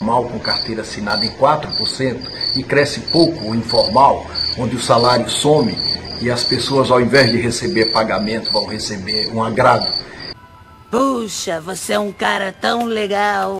Mal com carteira assinada em 4% e cresce pouco o informal, onde o salário some e as pessoas, ao invés de receber pagamento, vão receber um agrado. Puxa, você é um cara tão legal.